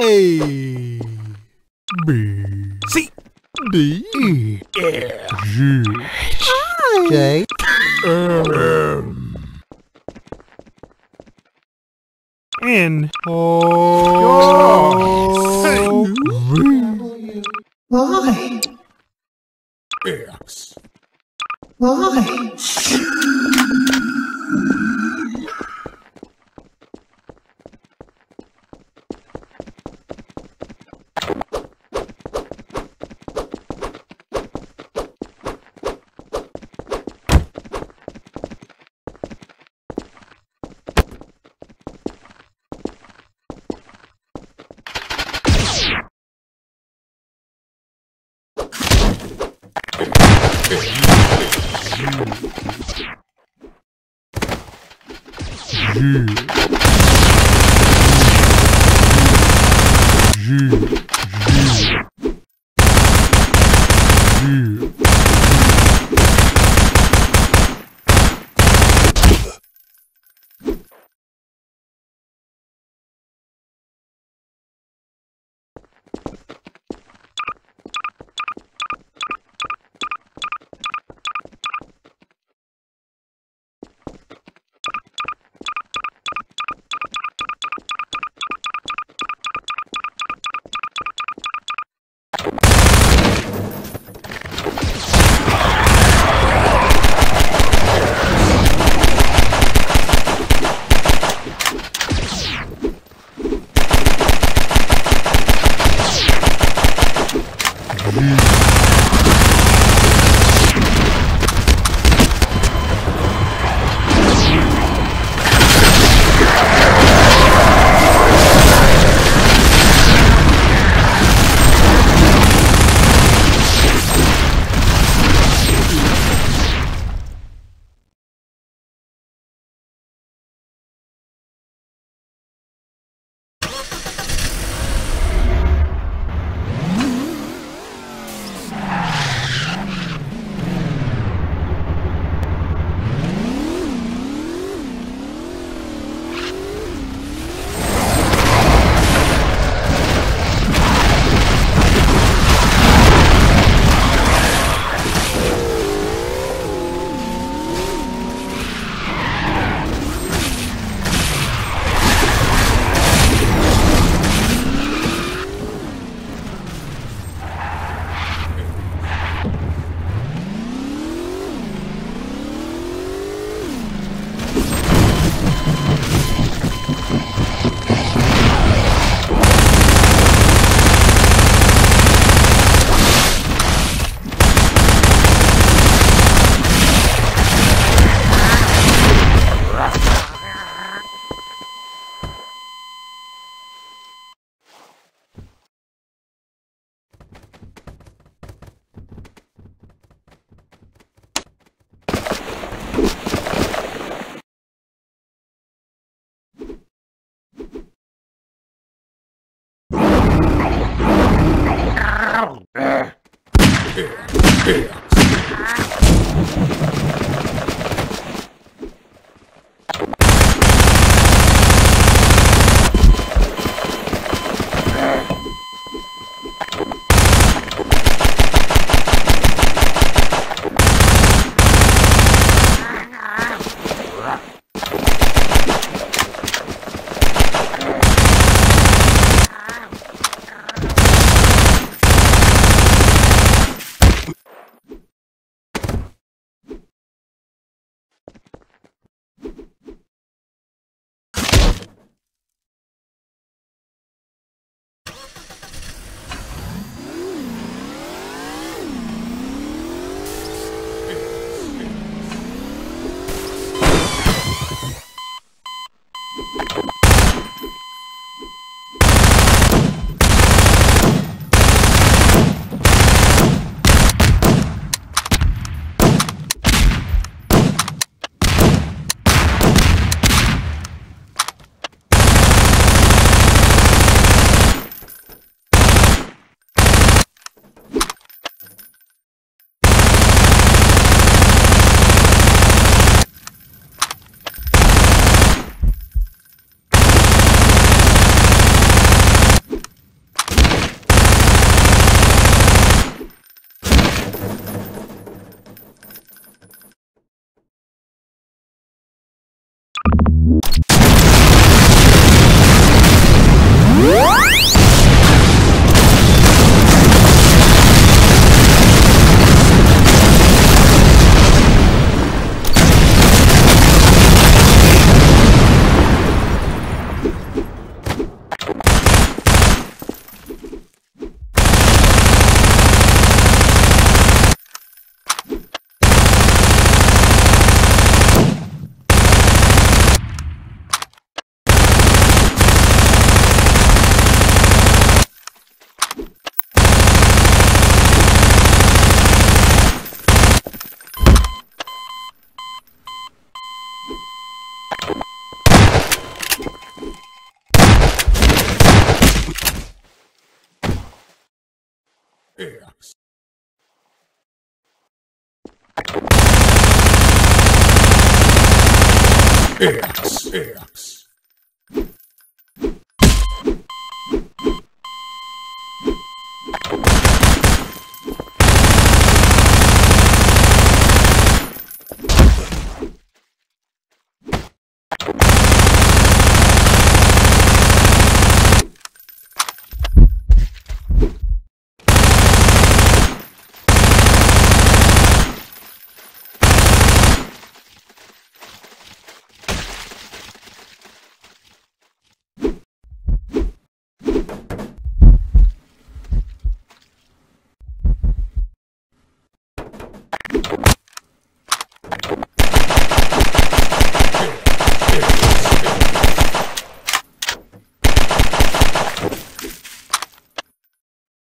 A B C D E G J, M N O V Y, X Y. G. G Mm. there. x x x